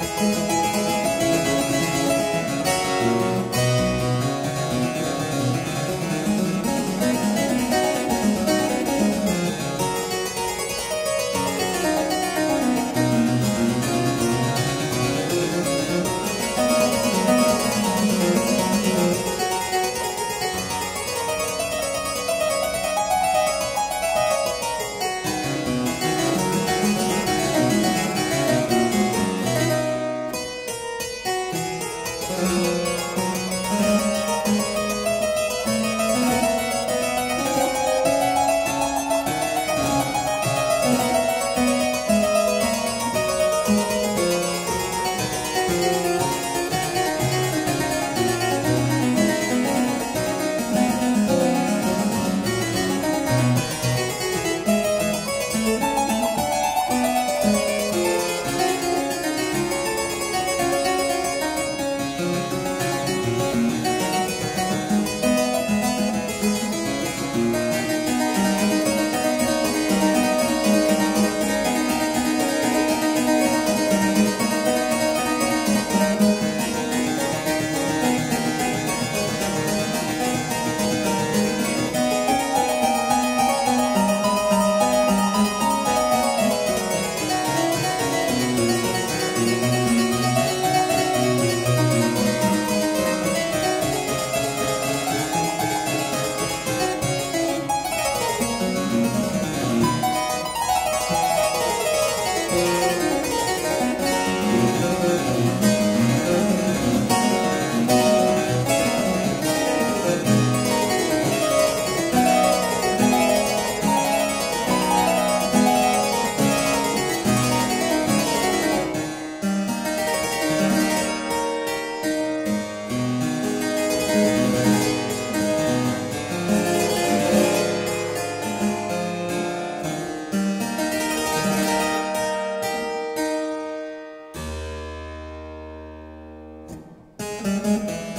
Música Música